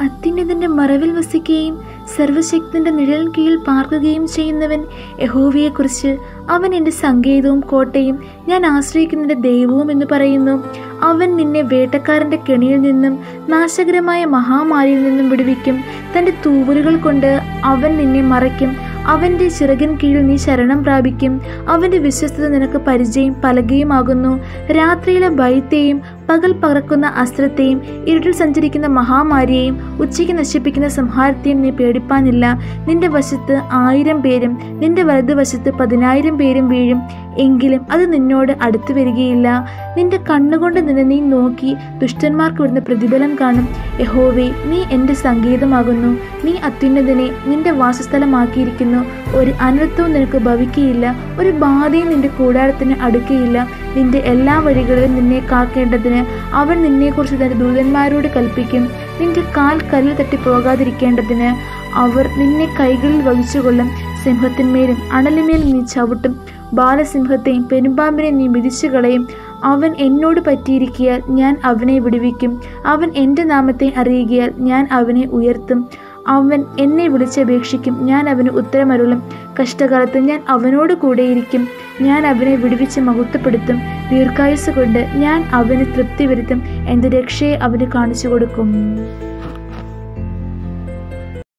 അത്യുന്നതന്റെ മറവിൽ വസിക്കുകയും സർവശക്തന്റെ നിഴൽ കീഴിൽ പാർക്കുകയും ചെയ്യുന്നവൻ യഹോവയെക്കുറിച്ച് അവൻ എന്റെ സങ്കേതവും കോട്ടയും ഞാൻ ആശ്രയിക്കുന്നതിന്റെ ദൈവവും എന്ന് പറയുന്നു. അവൻ നിന്നെ വേട്ടക്കാരന്റെ കെണിയിൽ നിന്നും നാശകരമായ മഹാമാരിയിൽ നിന്നും വിടുവിക്കും. തന്റെ തൂവലുകൾ കൊണ്ട് അവൻ നിന്നെ മറയ്ക്കും. അവന്റെ ചിറകിൻ കീഴിൽ നീ ശരണം പ്രാപിക്കും. അവന്റെ വിശ്വസ്തത നിനക്ക് പരിചയം പലകയുമാകുന്നു. രാത്രിയിലെ ഭയത്തെയും പകൽ പകർക്കുന്ന അസ്ത്രത്തെയും ഇരുട്ടിൽ സഞ്ചരിക്കുന്ന മഹാമാരിയെയും ഉച്ചയ്ക്ക് നശിപ്പിക്കുന്ന സംഹാരത്തെയും നീ പേടിപ്പാനില്ല. നിന്റെ വശത്ത് ആയിരം പേരും നിന്റെ വലതുവശത്ത് പതിനായിരം പേരും വീഴും. എങ്കിലും അത് നിന്നോട് അടുത്തു വരികയില്ല. നിന്റെ കണ്ണുകൊണ്ട് നിന്നെ നീ നോക്കി ദുഷ്ടന്മാർക്ക് വരുന്ന പ്രതിഫലം കാണും. യഹോവേ നീ എന്റെ സംഗീതമാകുന്നു നീ അത്യുന്നതിനെ നിന്റെ വാസസ്ഥലമാക്കിയിരിക്കുന്നു. ഒരു അനർത്ഥവും നിനക്ക് ഭവിക്കുകയില്ല ഒരു ബാധയും നിന്റെ കൂടാരത്തിന് അടുക്കുകയില്ല നിന്റെ എല്ലാ വഴികളിലും നിന്നെ കാക്കേണ്ടതിന് അവൻ നിന്നെക്കുറിച്ച് തന്റെ ദൂതന്മാരോട് കൽപ്പിക്കും. നിന്റെ കാൽ കല്ലിൽ തട്ടി പോകാതിരിക്കേണ്ടതിന് അവർ നിന്നെ കൈകളിൽ വഹിച്ചുകൊള്ളും. സിംഹത്തിന്മേലും അണലിമേൽ നീ ചവിട്ടും. ബാലസിംഹത്തെയും പെരുമ്പാമ്പിനെ നീ മിതിച്ചു കളയും. അവൻ എന്നോട് പറ്റിയിരിക്കിയാൽ ഞാൻ അവനെ വിടുവിക്കും. അവൻ എന്റെ നാമത്തെ അറിയുകയാൽ ഞാൻ അവനെ ഉയർത്തും. അവൻ എന്നെ വിളിച്ചപേക്ഷിക്കും. ഞാൻ അവന് ഉത്തരമരുളും. കഷ്ടകാലത്ത് ഞാൻ അവനോട് കൂടെയിരിക്കും. ഞാൻ അവനെ വിടുവിച്ച് മഹത്വപ്പെടുത്തും. ദീർഘായുസ് കൊണ്ട് ഞാൻ അവന് തൃപ്തി വരുത്തും എന്റെ രക്ഷയെ അവന് കാണിച്ചു കൊടുക്കും